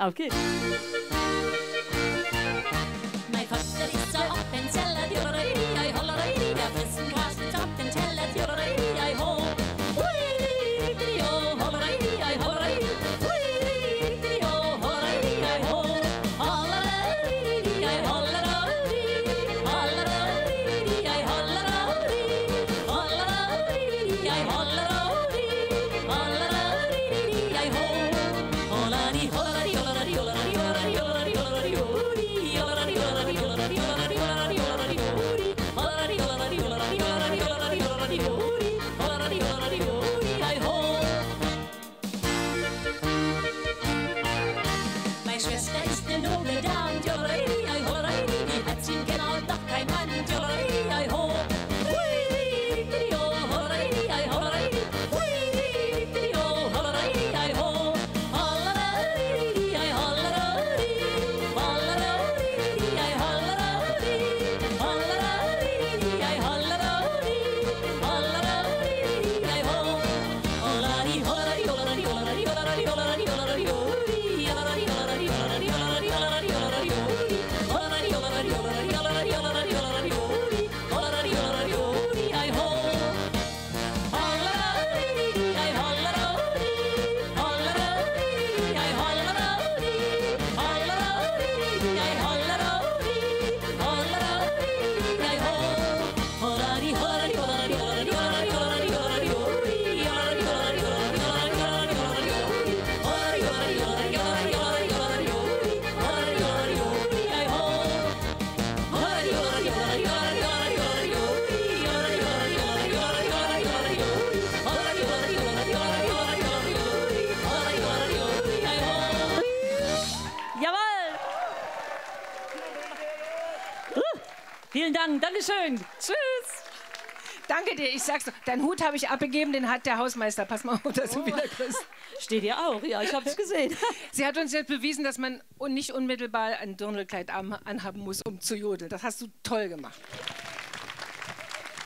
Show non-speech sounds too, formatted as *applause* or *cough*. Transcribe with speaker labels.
Speaker 1: Okay. Cash respects and
Speaker 2: all the Vielen Dank. Dankeschön. Tschüss.
Speaker 3: Danke dir. Ich sag's, deinen Hut habe ich abgegeben, den hat der Hausmeister. Pass mal auf, dass oh. du wieder kriegst. *laughs*
Speaker 2: Steht dir auch, ja, ich habe es gesehen. *laughs*
Speaker 3: Sie hat uns jetzt bewiesen, dass man nicht unmittelbar ein Dirndlkleid anhaben muss, um zu jodeln. Das hast du toll gemacht.